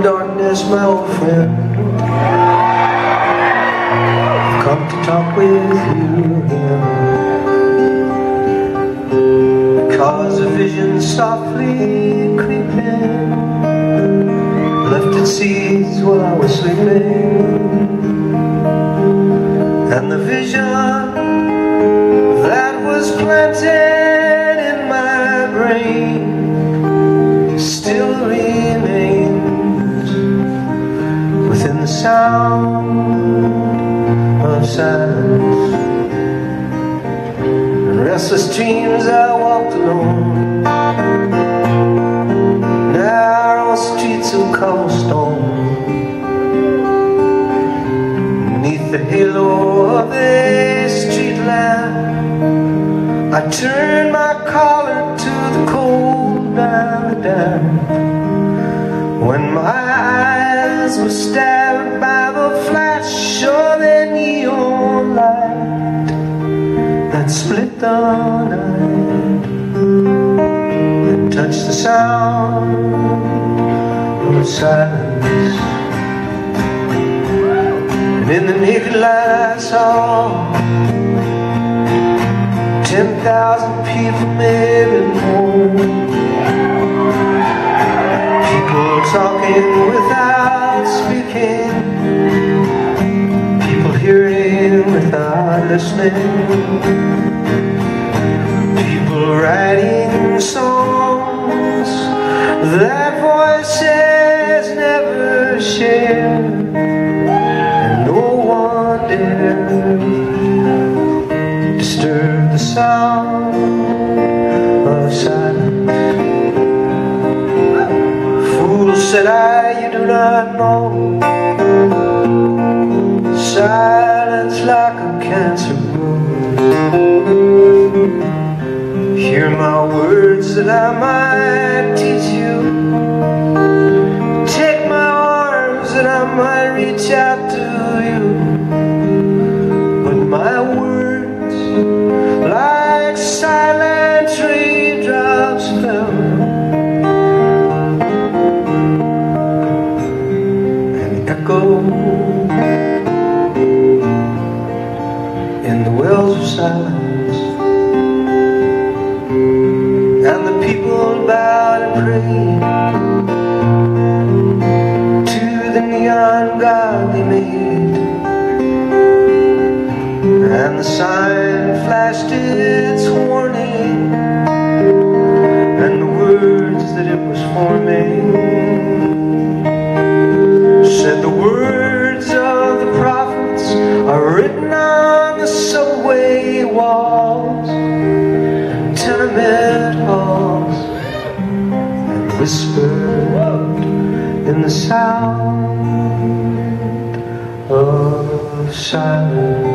Darkness, my old friend. I've come to talk with you again. Because a vision softly creeping left seeds while I was sleeping. And the vision sound of silence. Restless dreams I walked alone, narrow streets of cobblestone. Beneath the halo of a street lamp, I turned my collar to the cold and the damp. When my eyes were stabbed the night and touched the sound of silence. And in the naked light I saw ten thousand people, maybe more. People talking without speaking. People hearing without listening. Writing songs that voices never share. And no one dared disturb the sound of silence. Fool said I, you do not know. Silence like a cancer my words that I might teach you. Take my arms that I might reach out to you. But my words, like silent raindrops, fell and echoed in the wells of silence. Bowed and prayed to the neon god they made. And the sign flashed its warning And the words that it was forming whispered in the sound of silence